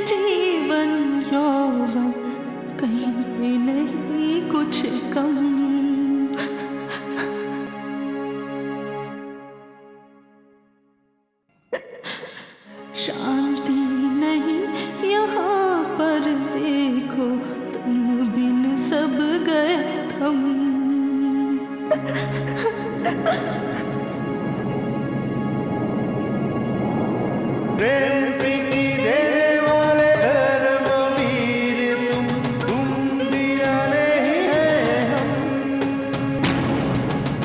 जीवन यौवन, कहीं पे नहीं कुछ कम। शांति नहीं यहाँ पर देखो, तुम बिन सब गए थम। प्रेम